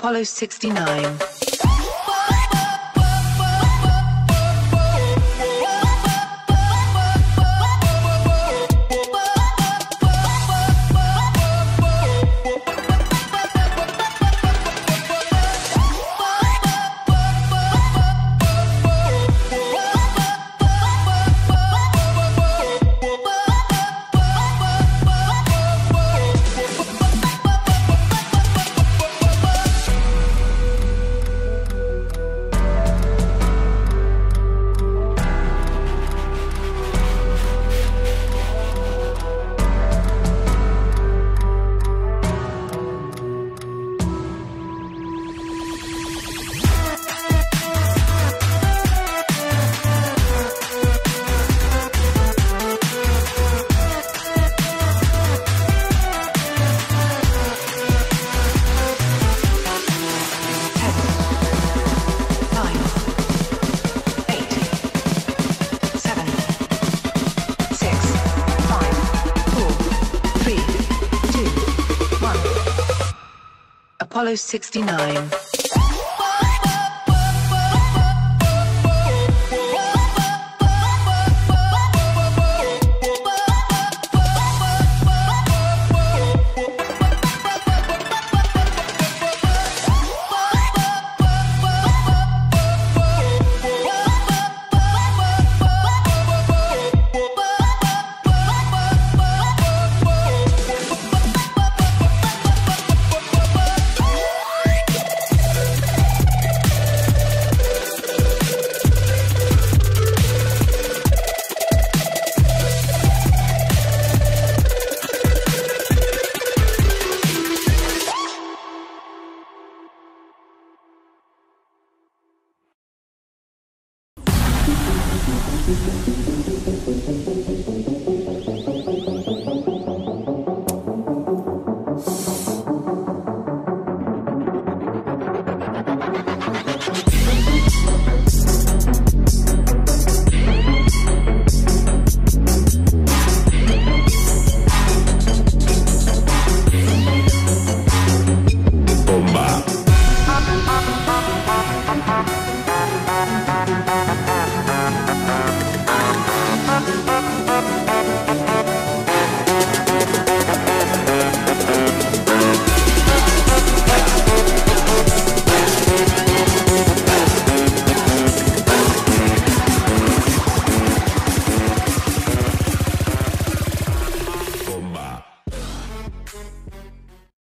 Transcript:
Apollo 69. Apollo 69. Bomba.